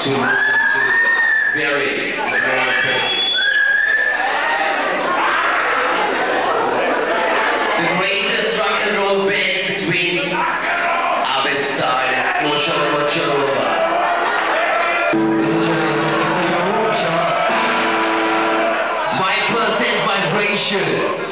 to listen to very ignorant persons. The greatest rock and roll band between Avestan and Moshon Mochorova. This is Vibrations.